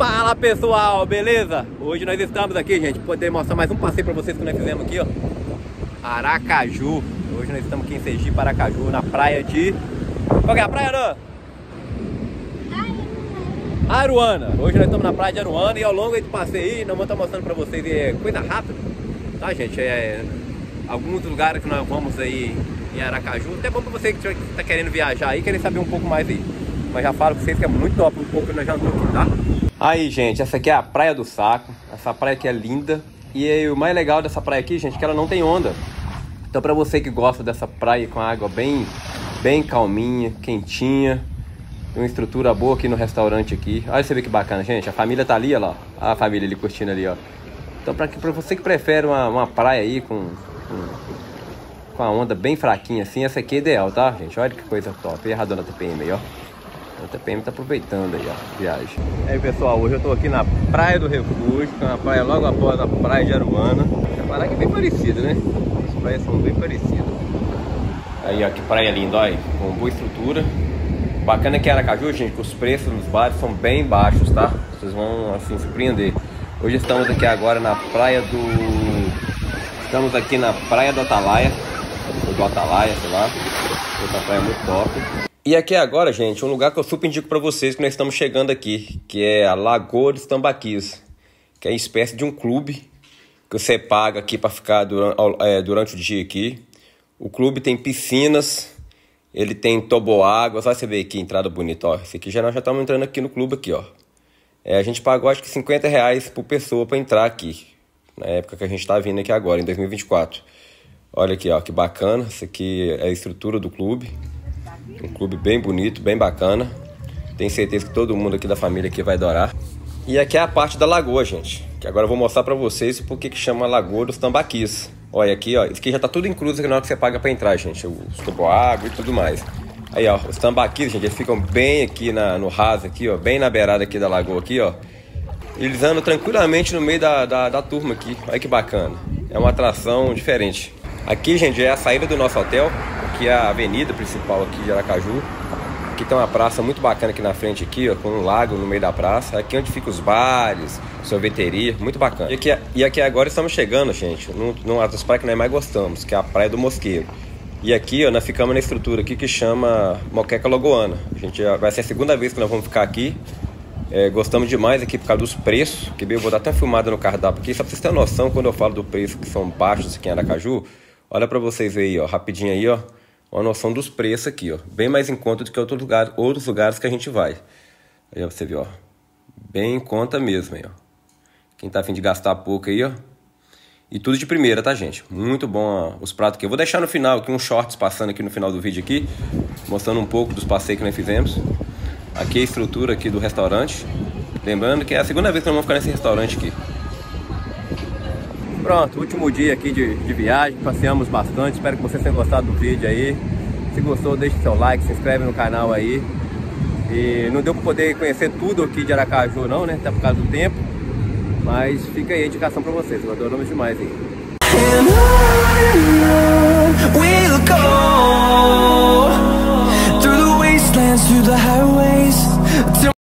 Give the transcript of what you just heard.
Fala pessoal, beleza? Hoje nós estamos aqui, gente, poder mostrar mais um passeio pra vocês que nós fizemos aqui, ó Aracaju Hoje nós estamos aqui em Sergipe, Aracaju, na praia de... Qual é a praia, Ana? Aruana Hoje nós estamos na praia de Aruana e ao longo desse passeio aí, nós vamos estar mostrando pra vocês é, coisa rápida Tá, gente? É, alguns lugares que nós vamos aí em Aracaju Até bom pra você que está querendo viajar aí, querer saber um pouco mais aí Mas já falo pra vocês que é muito top um pouco que nós já andamos aqui, tá? Aí, gente, essa aqui é a Praia do Saco. Essa praia aqui é linda. E aí, o mais legal dessa praia aqui, gente, é que ela não tem onda. Então, pra você que gosta dessa praia com água bem, bem calminha, quentinha, uma estrutura boa aqui no restaurante aqui. Olha você vê que bacana, gente. A família tá ali, olha lá. A família ali curtindo ali, ó. Então, pra, pra você que prefere uma, uma praia aí com, com, com a onda bem fraquinha assim, essa aqui é ideal, tá, gente? Olha que coisa top. E a dona TPM aí, ó. A TPM tá aproveitando aí, ó, a viagem. E aí, pessoal, hoje eu tô aqui na Praia do Refúgio, que é uma praia logo após a Praia de Aruana. É uma praia que é bem parecida, né? As praias são bem parecidas. Aí, ó, que praia linda, olha, com boa estrutura. Bacana que Aracaju, gente, que os preços nos bares são bem baixos, tá? Vocês vão, assim, surpreender. Hoje estamos aqui agora na praia do... Estamos aqui na praia do Atalaia, ou do Atalaia, sei lá. Outra praia muito top. E aqui agora, gente, um lugar que eu super indico para vocês que nós estamos chegando aqui, que é a Lagoa dos Tambaquis, que é uma espécie de um clube que você paga aqui para ficar durante, é, durante o dia aqui. O clube tem piscinas, ele tem toboáguas, olha você ver aqui, entrada bonita, ó. Esse aqui já nós já estamos entrando aqui no clube aqui, ó. É, a gente pagou acho que 50 reais por pessoa para entrar aqui, na época que a gente está vindo aqui agora, em 2024. Olha aqui, ó, que bacana, isso aqui é a estrutura do clube. Um clube bem bonito, bem bacana. Tenho certeza que todo mundo aqui da família aqui vai adorar. E aqui é a parte da lagoa, gente. Que agora eu vou mostrar pra vocês porque que chama Lagoa dos Tambaquis. Olha aqui, ó. Isso aqui já tá tudo incluso na hora que você paga pra entrar, gente. Os toboágua e tudo mais. Aí, ó. Os tambaquis, gente, eles ficam bem aqui na, no raso aqui, ó. Bem na beirada aqui da lagoa aqui, ó. Eles andam tranquilamente no meio da, da, da turma aqui. Olha que bacana. É uma atração diferente. Aqui, gente, é a saída do nosso hotel aqui é a avenida principal aqui de Aracaju. Aqui tem uma praça muito bacana aqui na frente aqui, ó, com um lago no meio da praça. Aqui é onde ficam os bares, sorveteria, muito bacana. E aqui, e aqui agora estamos chegando, gente, numa das praias que nós mais gostamos, que é a Praia do Mosqueiro. E aqui, ó, nós ficamos na estrutura aqui que chama Moqueca Lagoana. A gente vai ser a segunda vez que nós vamos ficar aqui. É, gostamos demais aqui por causa dos preços, que eu vou dar até filmada no cardápio aqui, só pra vocês terem noção quando eu falo do preço que são baixos aqui em Aracaju. Olha para vocês aí, ó, rapidinho aí, ó uma noção dos preços aqui, ó. Bem mais em conta do que outro lugar, outros lugares que a gente vai. Aí você vê, ó. Bem em conta mesmo aí, ó. Quem tá afim de gastar pouco aí, ó. E tudo de primeira, tá, gente? Muito bom ó, os pratos aqui. Eu vou deixar no final aqui uns shorts passando aqui no final do vídeo aqui. Mostrando um pouco dos passeios que nós fizemos. Aqui é a estrutura aqui do restaurante. Lembrando que é a segunda vez que nós vamos ficar nesse restaurante aqui. Pronto, último dia aqui de, de viagem, passeamos bastante, espero que vocês tenham gostado do vídeo aí. Se gostou, deixe seu like, se inscreve no canal aí. E não deu para poder conhecer tudo aqui de Aracaju não, né? Até por causa do tempo. Mas fica aí a indicação para vocês, eu adoramos demais aí.